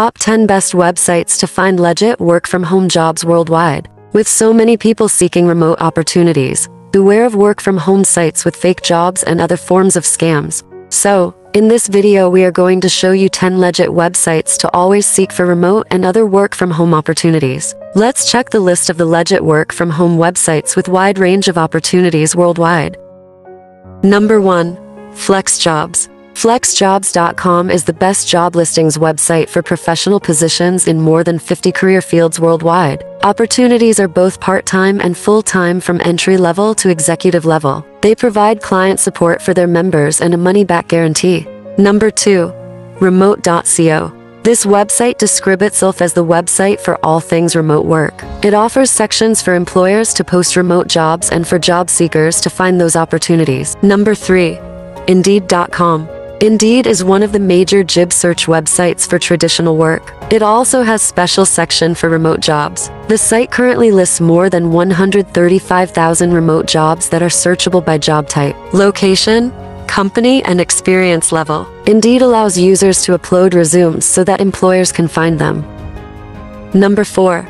Top 10 Best Websites to Find Legit Work From Home Jobs Worldwide. With so many people seeking remote opportunities, beware of work from home sites with fake jobs and other forms of scams. So, in this video we are going to show you 10 legit websites to always seek for remote and other work from home opportunities. Let's check the list of the legit work from home websites with wide range of opportunities worldwide. Number 1. FlexJobs. FlexJobs.com is the best job listings website for professional positions in more than 50 career fields worldwide. Opportunities are both part-time and full-time from entry level to executive level. They provide client support for their members and a money-back guarantee. Number 2. Remote.co. This website describes itself as the website for all things remote work. It offers sections for employers to post remote jobs and for job seekers to find those opportunities. Number 3. Indeed.com. Indeed is one of the major job search websites for traditional work. It also has special section for remote jobs. The site currently lists more than 135,000 remote jobs that are searchable by job type, location, company, and experience level. Indeed allows users to upload resumes so that employers can find them. Number 4.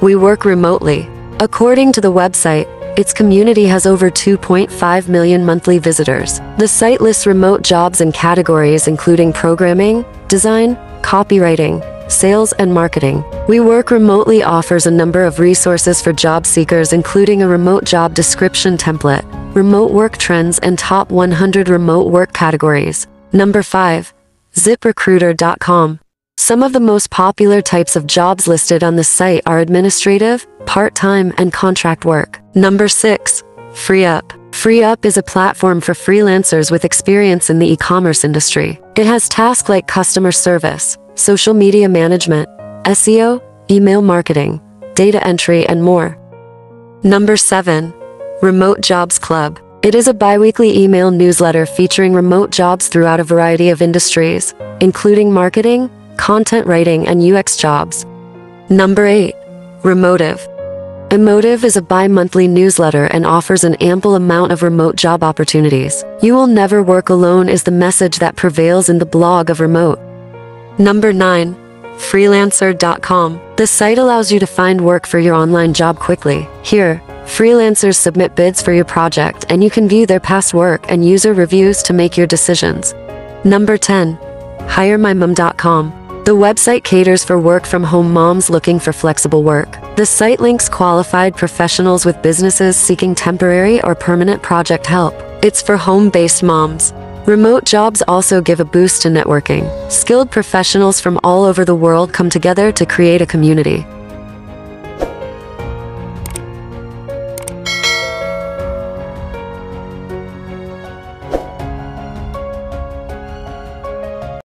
We work remotely. According to the website, its community has over 2.5 million monthly visitors. The site lists remote jobs and categories including programming, design, copywriting, sales, and marketing. We Work Remotely offers a number of resources for job seekers including a remote job description template, remote work trends, and top 100 remote work categories. Number 5. ZipRecruiter.com. Some of the most popular types of jobs listed on the site are administrative, part-time, and contract work. Number 6. FreeUp. FreeUp is a platform for freelancers with experience in the e-commerce industry. It has tasks like customer service, social media management, SEO, email marketing, data entry, and more. Number 7. Remote Jobs Club. It is a biweekly email newsletter featuring remote jobs throughout a variety of industries, including marketing, content writing, and UX jobs. Number 8. Remotive. Emotive is a bi-monthly newsletter and offers an ample amount of remote job opportunities. You will never work alone is the message that prevails in the blog of Remote. Number 9. Freelancer.com. The site allows you to find work for your online job quickly. Here, freelancers submit bids for your project and you can view their past work and user reviews to make your decisions. Number 10. HireMyMom.com. The website caters for work from home moms looking for flexible work. The site links qualified professionals with businesses seeking temporary or permanent project help. It's for home based moms. Remote jobs also give a boost to networking. Skilled professionals from all over the world come together to create a community.